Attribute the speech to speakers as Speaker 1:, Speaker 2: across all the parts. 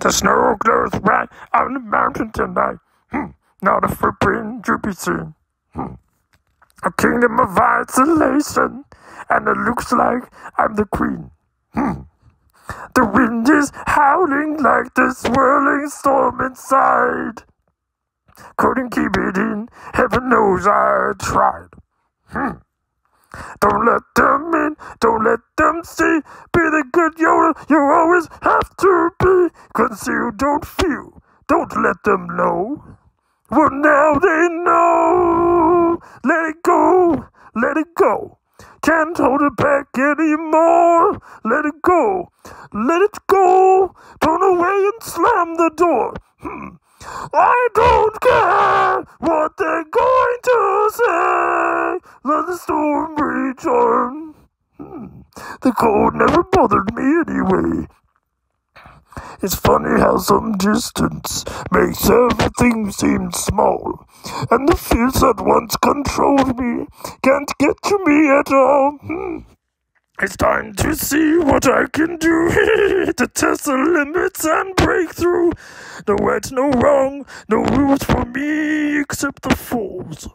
Speaker 1: the snow glows bright on the mountain tonight. Hmm. Not a footprint to be seen. Hmm. A kingdom of isolation, and it looks like I'm the queen. Hmm. The wind is howling like the swirling storm inside. Couldn't keep it in, heaven knows I tried. Don't let them don't let them see. Be the good Yoda you always have to be. Conceal, don't feel, don't let them know. Well, now they know. Let it go, let it go. Can't hold it back anymore. Let it go, let it go. Turn away and slam the door. Hmm. I don't care what they're going to say. Let the storm rage on. Hmm. The cold never bothered me anyway. It's funny how some distance makes everything seem small, and the fears that once controlled me can't get to me at all. Hmm. It's time to see what I can do to test the limits and break through. No right, no wrong, no rules for me except the fools.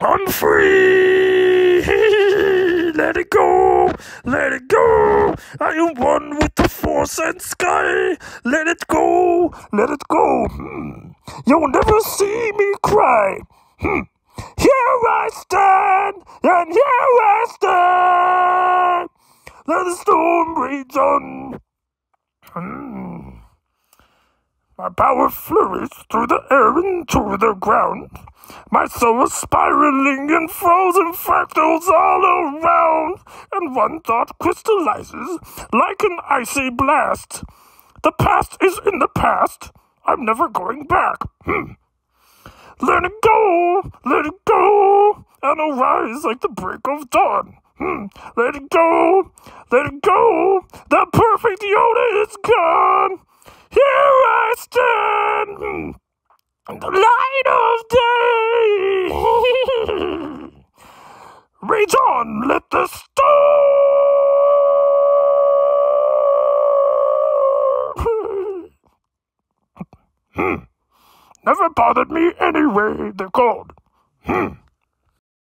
Speaker 1: I'm free! Let it go! Let it go! I am one with the force and sky! Let it go! Let it go! Hmm. You'll never see me cry! Hmm. Here I stand, and here I stand. Let the storm rage on. Hmm. My power flourished through the air and to the ground. My soul is spiraling in frozen fractals all around, and one thought crystallizes like an icy blast. The past is in the past. I'm never going back. Hmm. Let it go, let it go, and arise like the break of dawn. Hmm. Let it go, let it go. The perfect Yoda is gone. Here I stand, the light of day. Rage on, let the storm. hmm. Never bothered me anyway, they're called. Hmm.